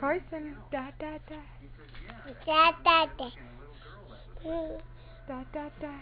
Carson, da da da, Da da da. da da da.